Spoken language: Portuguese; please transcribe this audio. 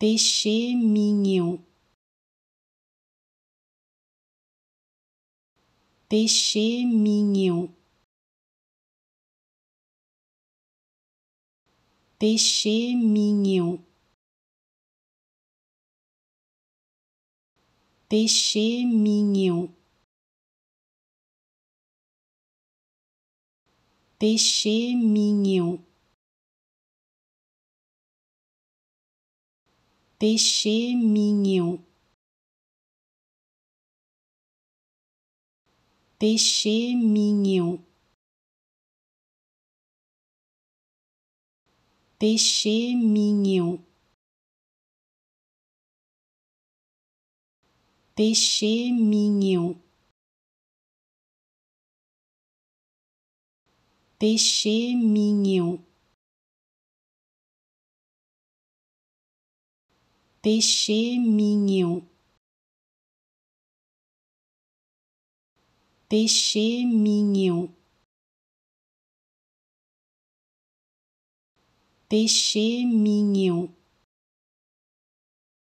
peixe mignon, peixe mignon, peixe mignon, peixe mignon, peixe mignon. Péché mignon, péché mignon, péché mignon, péché mignon, péché mignon. Péché mignon, péché mignon, péché mignon.